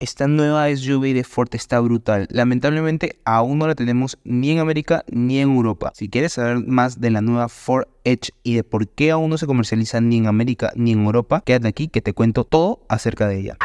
Esta nueva SUV de Ford está brutal. Lamentablemente aún no la tenemos ni en América ni en Europa. Si quieres saber más de la nueva Ford Edge y de por qué aún no se comercializa ni en América ni en Europa, quédate aquí que te cuento todo acerca de ella.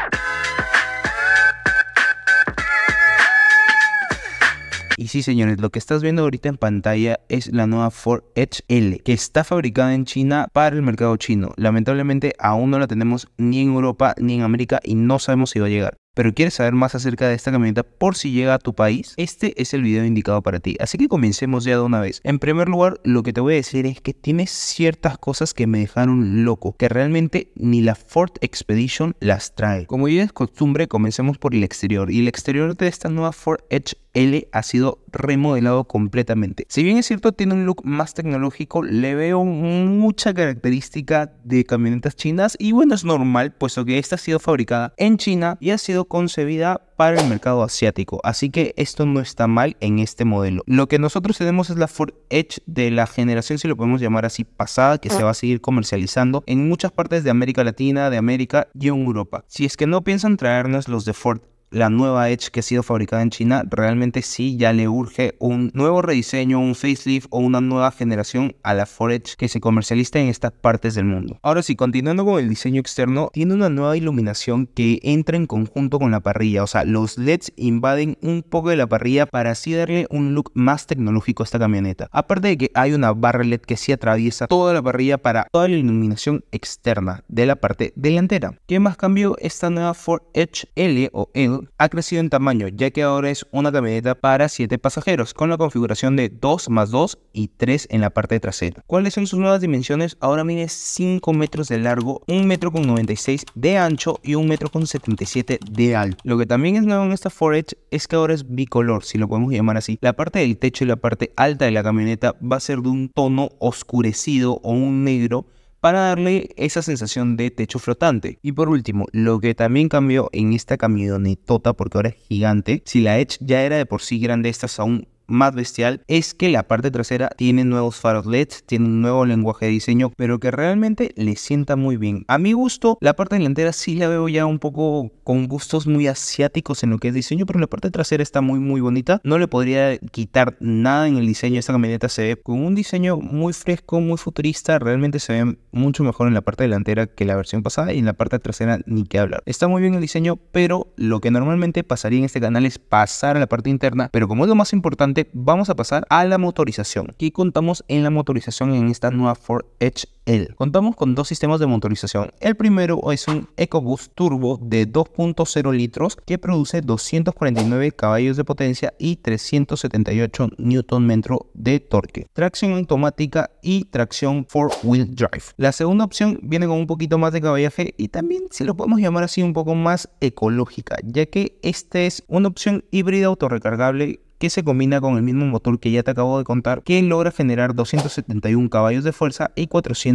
Y sí, señores, lo que estás viendo ahorita en pantalla es la nueva Ford Edge L, que está fabricada en China para el mercado chino. Lamentablemente aún no la tenemos ni en Europa ni en América y no sabemos si va a llegar pero quieres saber más acerca de esta camioneta por si llega a tu país, este es el video indicado para ti. Así que comencemos ya de una vez. En primer lugar, lo que te voy a decir es que tiene ciertas cosas que me dejaron loco, que realmente ni la Ford Expedition las trae. Como ya es costumbre, comencemos por el exterior. Y el exterior de esta nueva Ford Edge L ha sido remodelado completamente. Si bien es cierto, tiene un look más tecnológico, le veo mucha característica de camionetas chinas y bueno, es normal, puesto que esta ha sido fabricada en China y ha sido concebida para el mercado asiático, así que esto no está mal en este modelo. Lo que nosotros tenemos es la Ford Edge de la generación, si lo podemos llamar así, pasada, que se va a seguir comercializando en muchas partes de América Latina, de América y en Europa. Si es que no piensan traernos los de Ford la nueva Edge que ha sido fabricada en China, realmente sí ya le urge un nuevo rediseño, un facelift o una nueva generación a la Ford Edge que se comercializa en estas partes del mundo. Ahora sí, continuando con el diseño externo, tiene una nueva iluminación que entra en conjunto con la parrilla, o sea, los LEDs invaden un poco de la parrilla para así darle un look más tecnológico a esta camioneta. Aparte de que hay una barra LED que sí atraviesa toda la parrilla para toda la iluminación externa de la parte delantera. ¿Qué más cambió esta nueva Ford Edge L o L ha crecido en tamaño ya que ahora es una camioneta para 7 pasajeros con la configuración de 2 más 2 y 3 en la parte trasera. ¿Cuáles son sus nuevas dimensiones? Ahora mide 5 metros de largo, 1 metro con 96 de ancho y 1 metro con 77 de alto. Lo que también es nuevo en esta Ford Edge es que ahora es bicolor, si lo podemos llamar así. La parte del techo y la parte alta de la camioneta va a ser de un tono oscurecido o un negro para darle esa sensación de techo flotante. Y por último, lo que también cambió en esta camionetota, porque ahora es gigante, si la Edge ya era de por sí grande, esta es aún más bestial es que la parte trasera tiene nuevos faros LED, tiene un nuevo lenguaje de diseño, pero que realmente le sienta muy bien. A mi gusto, la parte delantera sí la veo ya un poco con gustos muy asiáticos en lo que es diseño, pero la parte trasera está muy muy bonita. No le podría quitar nada en el diseño. Esta camioneta se ve con un diseño muy fresco, muy futurista. Realmente se ve mucho mejor en la parte delantera que la versión pasada y en la parte trasera ni que hablar. Está muy bien el diseño, pero lo que normalmente pasaría en este canal es pasar a la parte interna, pero como es lo más importante, vamos a pasar a la motorización. Aquí contamos en la motorización en esta nueva Ford Edge L. Contamos con dos sistemas de motorización. El primero es un EcoBoost Turbo de 2.0 litros que produce 249 caballos de potencia y 378 Nm de torque. Tracción automática y tracción 4-wheel drive. La segunda opción viene con un poquito más de caballaje y también si lo podemos llamar así un poco más ecológica, ya que esta es una opción híbrida autorrecargable que se combina con el mismo motor que ya te acabo de contar, que logra generar 271 caballos de fuerza y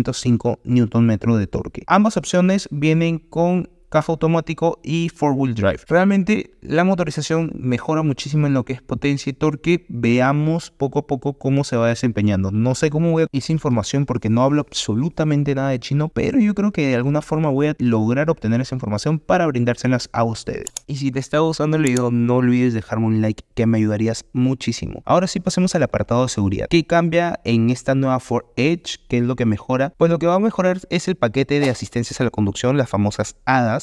405 Nm de torque. Ambas opciones vienen con caja automático y four wheel drive. Realmente la motorización mejora muchísimo en lo que es potencia y torque. Veamos poco a poco cómo se va desempeñando. No sé cómo voy a esa información porque no hablo absolutamente nada de chino, pero yo creo que de alguna forma voy a lograr obtener esa información para brindárselas a ustedes. Y si te está gustando el video, no olvides dejarme un like que me ayudarías muchísimo. Ahora sí pasemos al apartado de seguridad. ¿Qué cambia en esta nueva Ford Edge? ¿Qué es lo que mejora? Pues lo que va a mejorar es el paquete de asistencias a la conducción, las famosas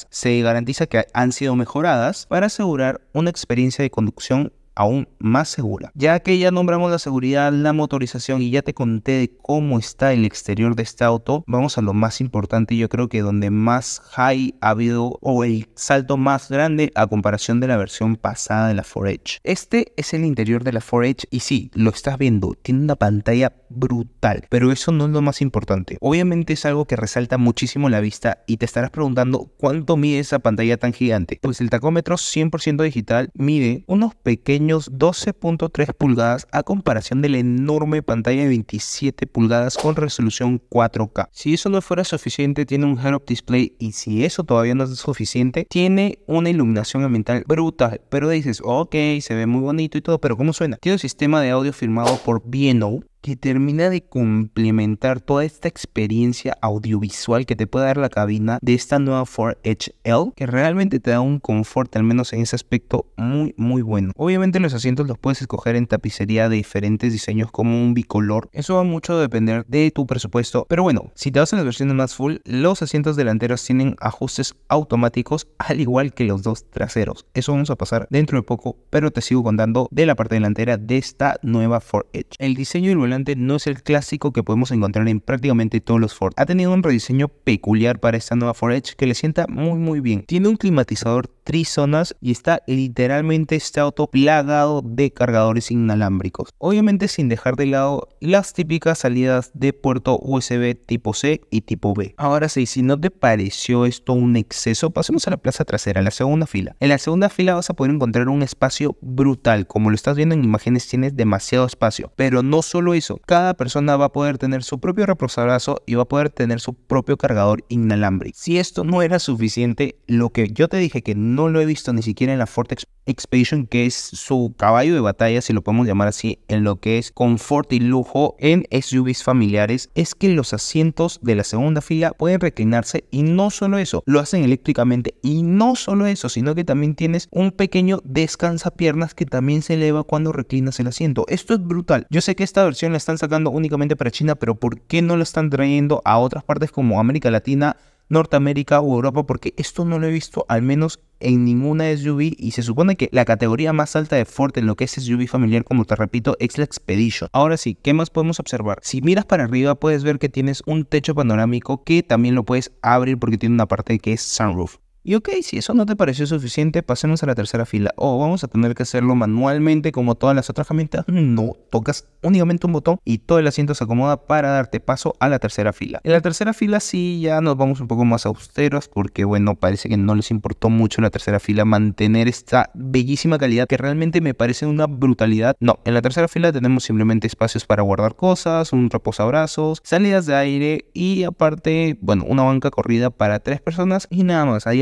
Se garantiza que han sido mejoradas para asegurar una experiencia de conducción aún más segura. Ya que ya nombramos la seguridad, la motorización y ya te conté de cómo está el exterior de este auto, vamos a lo más importante, yo creo que donde más high ha habido o el salto más grande a comparación de la versión pasada de la 4H. Este es el interior de la 4H y sí, lo estás viendo, tiene una pantalla brutal, pero eso no es lo más importante. Obviamente es algo que resalta muchísimo la vista y te estarás preguntando cuánto mide esa pantalla tan gigante. Pues el tacómetro 100% digital mide unos pequeños 12.3 pulgadas a comparación de la enorme pantalla de 27 pulgadas con resolución 4K. Si eso no fuera suficiente, tiene un head-up display y si eso todavía no es suficiente, tiene una iluminación ambiental brutal. Pero dices, ok, se ve muy bonito y todo, pero ¿cómo suena? Tiene un sistema de audio firmado por B&O que termina de complementar toda esta experiencia audiovisual que te puede dar la cabina de esta nueva Ford L, que realmente te da un confort, al menos en ese aspecto, muy, muy bueno. Obviamente los asientos los puedes escoger en tapicería de diferentes diseños como un bicolor. Eso va mucho a depender de tu presupuesto. Pero bueno, si te vas a las versiones más full, los asientos delanteros tienen ajustes automáticos al igual que los dos traseros. Eso vamos a pasar dentro de poco, pero te sigo contando de la parte delantera de esta nueva Ford Edge. El diseño del volante no es el clásico que podemos encontrar en prácticamente todos los Ford. Ha tenido un rediseño peculiar para esta nueva Ford Edge que le sienta muy muy bien. Tiene un climatizador trizonas y está literalmente este auto plagado de cargadores inalámbricos. Obviamente sin dejar de lado las típicas salidas de puerto USB tipo C y tipo B. Ahora sí, si no te pareció esto un exceso, pasemos a la plaza trasera, la segunda fila. En la segunda fila vas a poder encontrar un espacio brutal. Como lo estás viendo en imágenes, tienes demasiado espacio. Pero no solo eso, cada persona va a poder tener su propio reposabrazo y va a poder tener su propio cargador inalámbrico. Si esto no era suficiente, lo que yo te dije que no lo he visto ni siquiera en la Ford Expedition, que es su caballo de batalla, si lo podemos llamar así, en lo que es confort y lujo en SUVs familiares, es que los asientos de la segunda fila pueden reclinarse y no solo eso, lo hacen eléctricamente y no solo eso, sino que también tienes un pequeño descansapiernas que también se eleva cuando reclinas el asiento. Esto es brutal. Yo sé que esta versión la están sacando únicamente para China, pero ¿por qué no la están trayendo a otras partes como América Latina? Norteamérica o Europa porque esto no lo he visto al menos en ninguna SUV y se supone que la categoría más alta de Ford en lo que es SUV familiar como te repito es la Expedition. Ahora sí, ¿qué más podemos observar? Si miras para arriba puedes ver que tienes un techo panorámico que también lo puedes abrir porque tiene una parte que es sunroof. Y ok, si eso no te pareció suficiente, pasemos a la tercera fila. O vamos a tener que hacerlo manualmente como todas las otras herramientas. No, tocas únicamente un botón y todo el asiento se acomoda para darte paso a la tercera fila. En la tercera fila sí ya nos vamos un poco más austeros porque bueno, parece que no les importó mucho en la tercera fila mantener esta bellísima calidad que realmente me parece una brutalidad. No, en la tercera fila tenemos simplemente espacios para guardar cosas, un reposabrazos, salidas de aire y aparte, bueno, una banca corrida para tres personas y nada más. Ahí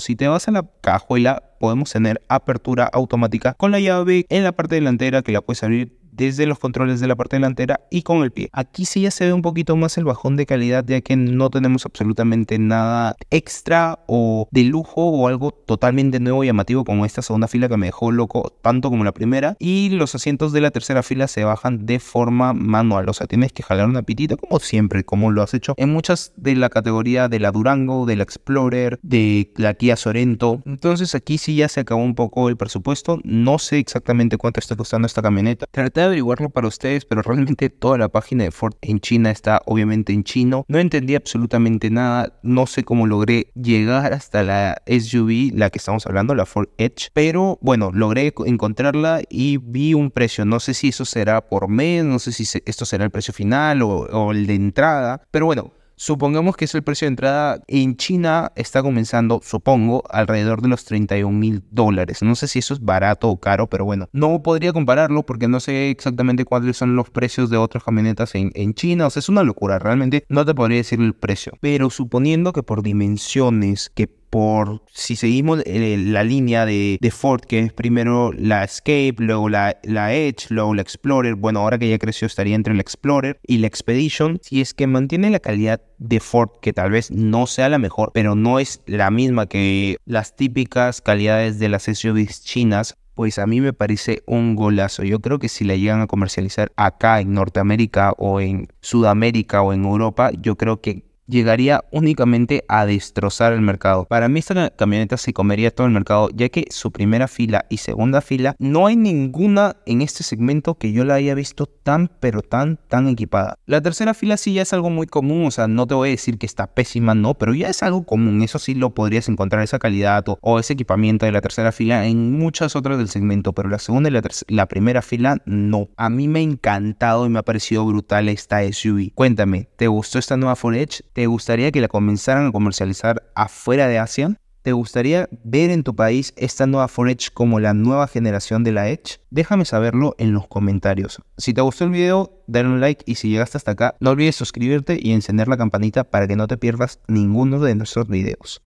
Si te vas a la cajuela, podemos tener apertura automática con la llave en la parte delantera que la puedes abrir desde los controles de la parte delantera y con el pie. Aquí sí ya se ve un poquito más el bajón de calidad ya que no tenemos absolutamente nada extra o de lujo o algo totalmente nuevo y llamativo como esta segunda fila que me dejó loco tanto como la primera y los asientos de la tercera fila se bajan de forma manual, o sea tienes que jalar una pitita como siempre, como lo has hecho en muchas de la categoría de la Durango, de la Explorer, de la Kia Sorento. Entonces aquí sí ya se acabó un poco el presupuesto, no sé exactamente cuánto está costando esta camioneta. Traté averiguarlo para ustedes, pero realmente toda la página de Ford en China está obviamente en chino. No entendí absolutamente nada, no sé cómo logré llegar hasta la SUV, la que estamos hablando, la Ford Edge, pero bueno, logré encontrarla y vi un precio. No sé si eso será por mes, no sé si esto será el precio final o, o el de entrada, pero bueno, Supongamos que es el precio de entrada en China está comenzando, supongo, alrededor de los 31 mil dólares. No sé si eso es barato o caro, pero bueno, no podría compararlo porque no sé exactamente cuáles son los precios de otras camionetas en, en China. O sea, es una locura, realmente no te podría decir el precio. Pero suponiendo que por dimensiones, que por si seguimos eh, la línea de, Ford, que es primero la Escape, luego la, Edge, luego la Explorer. Bueno, ahora que ya creció estaría entre la Explorer y la Expedition. Si es que mantiene la calidad de Ford, que tal vez no sea la mejor, pero no es la misma que las típicas calidades de las SUVs chinas, pues a mí me parece un golazo. Yo creo que si la llegan a comercializar acá en Norteamérica o en Sudamérica o en Europa, yo creo que llegaría únicamente a destrozar el mercado. Para mí esta camioneta se comería todo el mercado, ya que su primera fila y segunda fila no hay ninguna en este segmento que yo la haya visto tan pero tan tan equipada. La tercera fila sí ya es algo muy común, o sea, no te voy a decir que está pésima, no, pero ya es algo común, eso sí lo podrías encontrar esa calidad o, ese equipamiento de la tercera fila en muchas otras del segmento, pero la segunda y la, la primera fila no. A mí me ha encantado y me ha parecido brutal esta SUV. Cuéntame, ¿te gustó esta nueva Ford Edge? ¿Te gustaría que la comenzaran a comercializar afuera de Asia? ¿Te gustaría ver en tu país esta nueva Ford Edge como la nueva generación de la Edge? Déjame saberlo en los comentarios. Si te gustó el video, dale un like y si llegaste hasta acá, no olvides suscribirte y encender la campanita para que no te pierdas ninguno de nuestros videos.